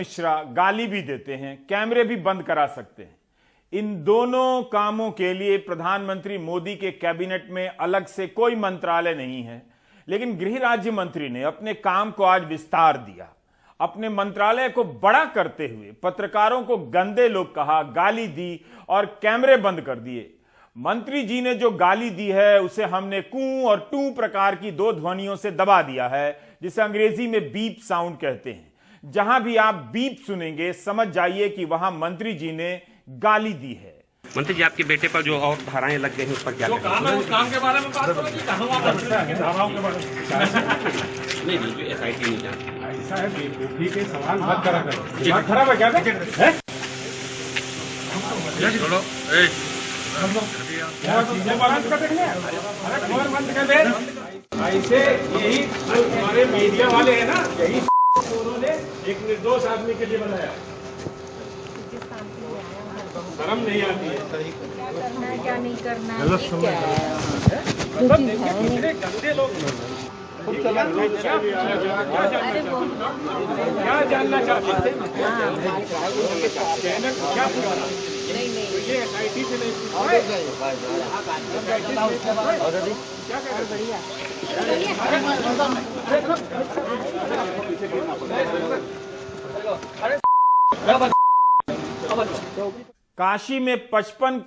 मिश्रा गाली भी देते हैं, कैमरे भी बंद करा सकते हैं। इन दोनों कामों के लिए प्रधानमंत्री मोदी के कैबिनेट में अलग से कोई मंत्रालय नहीं है, लेकिन गृह राज्य मंत्री ने अपने काम को आज विस्तार दिया। अपने मंत्रालय को बड़ा करते हुए पत्रकारों को गंदे लोग कहा, गाली दी और कैमरे बंद कर दिए। मंत्री जी ने जो गाली दी है, उसे हमने कू और टू प्रकार की दो ध्वनियों से दबा दिया है, जिसे अंग्रेज़ी में बीप साउंड कहते हैं। जहाँ भी आप बीप सुनेंगे समझ जाइए कि वहाँ मंत्री जी ने गाली दी है। मंत्री जी आपके बेटे पर जो और धाराएँ लग गई हैं उस पर क्या जो काम है उस काम के बारे में बात करो पर धाराओं के बारे में। नहीं नहीं जो एस आई टी नहीं जानती। ऐसा है बेवकूफ़ी के सवाल मत करा करो। दिमाग खराब है क्या? है। चलो। ए, क्या चीज़ें बंद कर देंगे अरे खबर बंद कर दे ऐसे यही हमारे मीडिया वाले हैं ना यही उन्होंने एक निर्दोष आदमी के लिए बनाया शर्म नहीं आती है करना है क्या नहीं करना है ये क्या है मतलब देखिए कितने गंदे लोग क्या क्या जानना वो क्या जानना चाहते हैं हाँ क्या पूछा नहीं नहीं ये एस आई टी से नहीं क्या हैं? काशी में पचपन